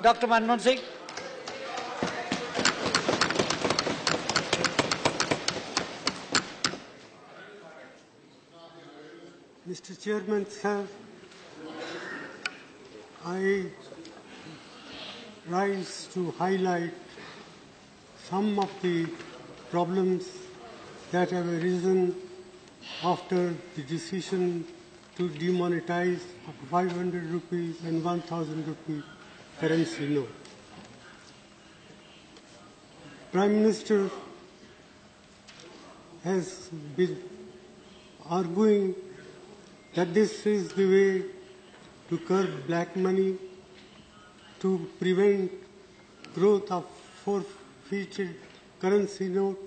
Dr. Manmohan Singh. Mr. Chairman, sir, I rise to highlight some of the problems that have arisen after the decision to demonetize 500 rupees and 1000 currency note. Prime Minister has been arguing that this is the way to curb black money, to prevent growth of forfeited currency note,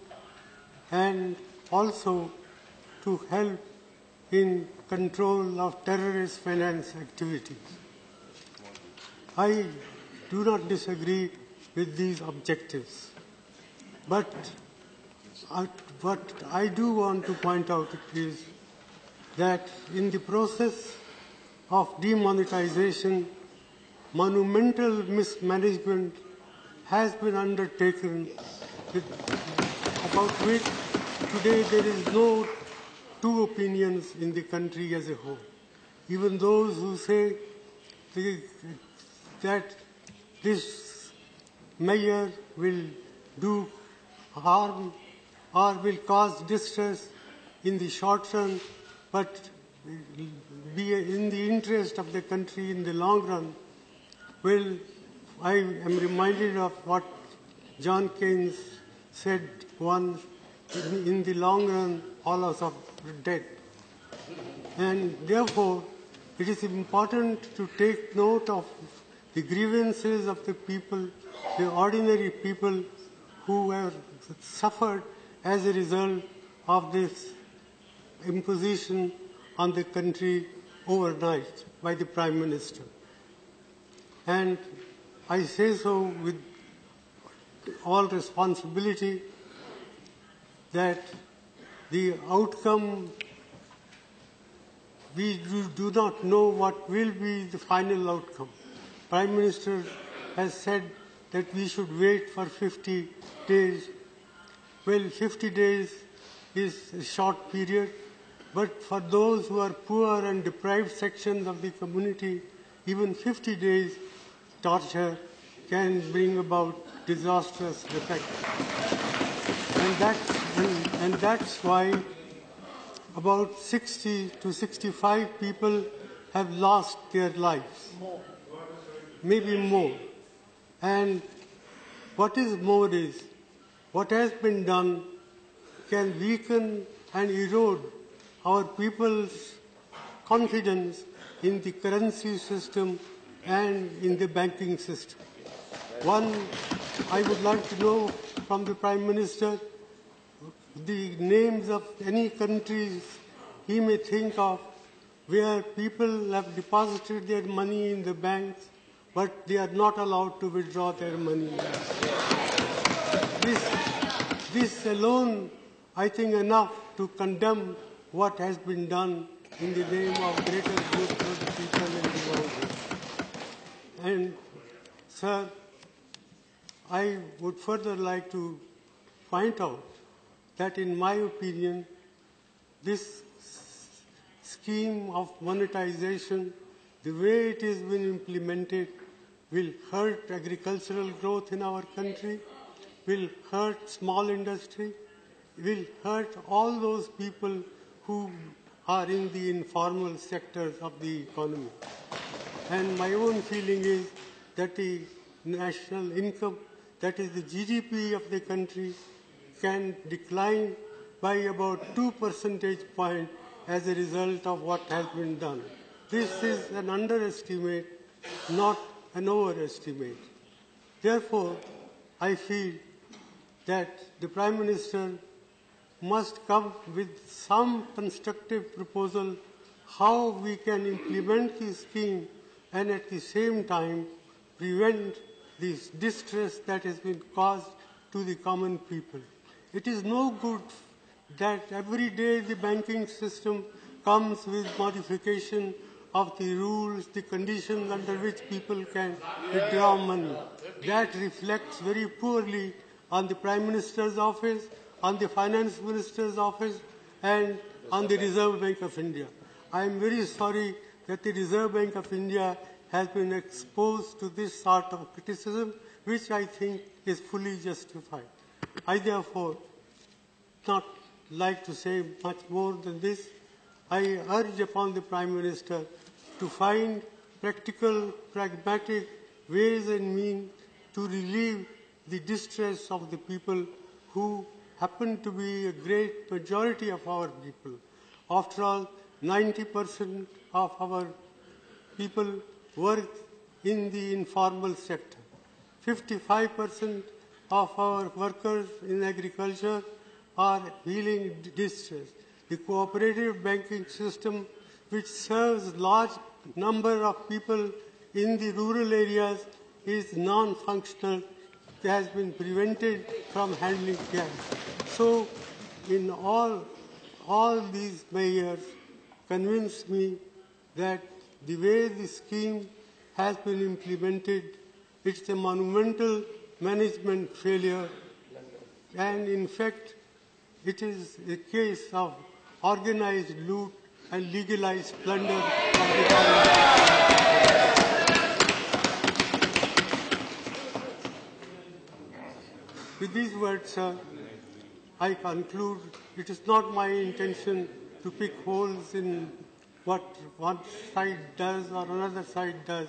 and also to help in control of terrorist finance activities. I do not disagree with these objectives, but uh, what I do want to point out is that in the process of demonetization, monumental mismanagement has been undertaken with, about which today there is no two opinions in the country as a whole. Even those who say the, that this measure will do harm or will cause distress in the short run, but be in the interest of the country in the long run, well, I am reminded of what John Keynes said once, in, in the long run, all of us are dead. And therefore, it is important to take note of the grievances of the people, the ordinary people who have suffered as a result of this imposition on the country overnight by the Prime Minister. And I say so with all responsibility that the outcome, we do, not know what will be the final outcome. Prime Minister has said that we should wait for 50 days. Well, 50 days is a short period, but for those who are poor and deprived sections of the community, even 50 days torture can bring about disastrous effects. And that's, and, and that's why about 60 to 65 people have lost their lives. Maybe more. And what is more is, what has been done can weaken and erode our people's confidence in the currency system and in the banking system. One, I would like to know from the Prime Minister the names of any countries he may think of where people have deposited their money in the banks but they are not allowed to withdraw their money. This, this alone, I think, enough to condemn what has been done in the name of greater good for the people in the world. And, sir, I would further like to point out that, in my opinion, this scheme of monetization, the way it has been implemented, will hurt agricultural growth in our country, will hurt small industry, will hurt all those people who are in the informal sectors of the economy. And my own feeling is that the national income, that is the GDP of the country, can decline by about two percentage points as a result of what has been done. This is an underestimate, not an overestimate. Therefore, I feel that the Prime Minister must come with some constructive proposal how we can implement the scheme and at the same time prevent this distress that has been caused to the common people. It is no good that every day the banking system comes with modification of the rules, the conditions under which people can withdraw money. That reflects very poorly on the Prime Minister's office, on the Finance Minister's office, and on the Reserve Bank of India. I am very sorry that the Reserve Bank of India has been exposed to this sort of criticism, which I think is fully justified. I therefore not like to say much more than this. I urge upon the Prime Minister to find practical, pragmatic ways and means to relieve the distress of the people who happen to be a great majority of our people. After all, 90% of our people work in the informal sector. 55% of our workers in agriculture are feeling distress. The cooperative banking system, which serves large number of people in the rural areas, is non-functional. Has been prevented from handling cash. So, in all, all these measures convince me that the way the scheme has been implemented, it's a monumental management failure. And in fact, it is a case of organized loot and legalized plunder of the. With these words, sir, I conclude it is not my intention to pick holes in what one side does or another side does,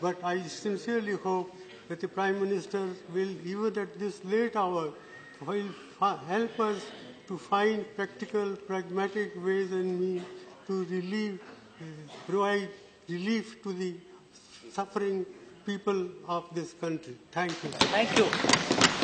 but I sincerely hope that the Prime Minister will, even at this late hour, will help us to find practical, pragmatic ways and means to relieve, uh, provide relief to the suffering people of this country. Thank you. Thank you.